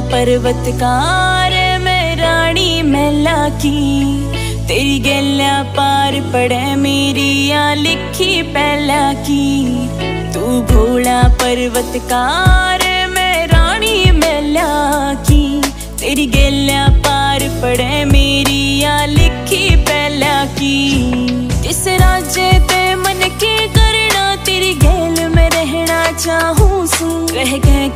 पर्वतकार मैं रानी मैला की। तेरी गैला पार पड़े मेरी या लिखी पहला की। तू भोला पर्वतकार मैं रानी मैला की। तेरी गैला पार पड़े मेरी या लिखी पहला की। जिस राज्य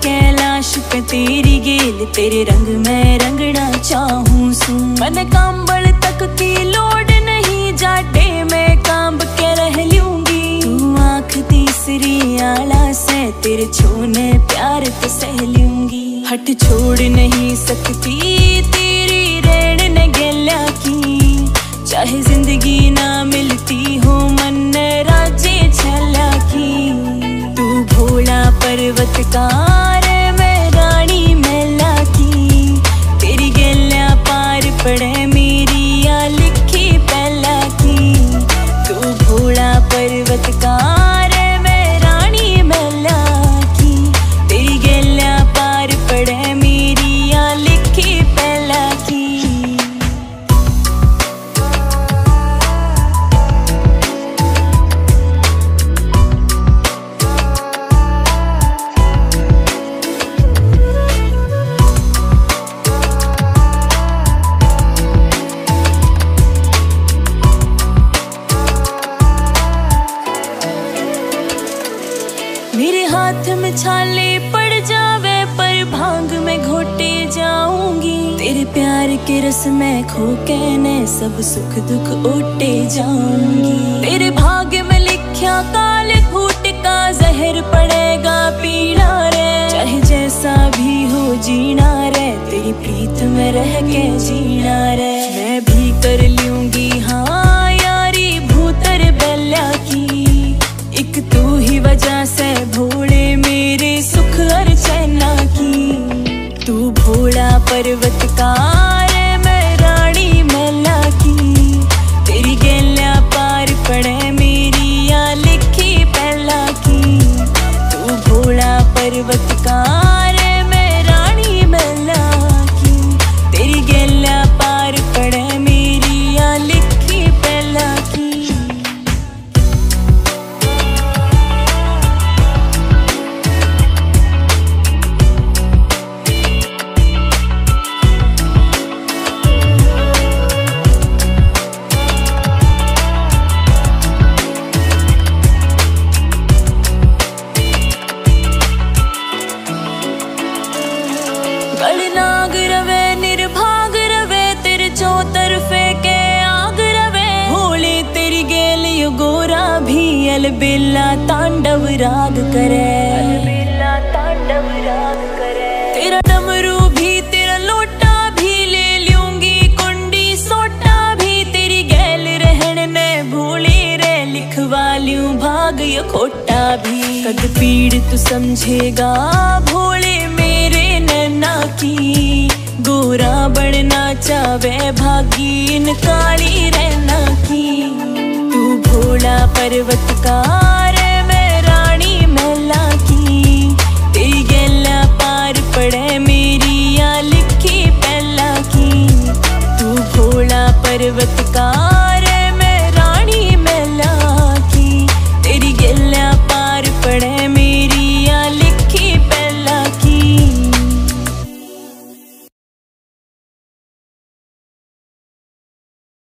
कैलाश पे तेरी गेल, तेरे रंग में रंगना चाहूँ। सू मन तक की लोड नहीं जाटे, मैं कांब के रह लूँगी। तू आँख तीसरी आला से, तेरे छोने प्यार तो सह लूँगी। हट छोड़ नहीं सकती तेरी रेण ने गैला की। चाहे ज़िंदगी ना मिलती हो भोला पर्वतकार मेरे हाथ में छाले पड़ जावे, पर भाँग में घोटे जाऊँगी। तेरे प्यार के रस में खो के ने सब सुख दुख ओटे जाऊँगी। तेरे भाग्य में लिखा काल फूट का जहर पड़ेगा पीना रे। चाहे जैसा भी हो जीना रे, तेरी प्रीत में रह के जीना रे। भोला पर्वतकार अलबेला तांडव राग करे। अलबेला तांडव राग करे। तेरा डमरू भी तेरा लोटा भी ले लूँगी कुंडी। सोटा भी तेरी गैल रहन ने भोले रे लिखवा लूँ भाग यो खोटा भी। कद पीड़ तू समझेगा भोले मेरे नैना की। गोरा बनना चावे भागीन काली रहना की। भोला पर्वतकार मैं रानी मैला की। तेरी गैला पार पड़े मेरी या लिखी पहला की। तू भोला पर्वत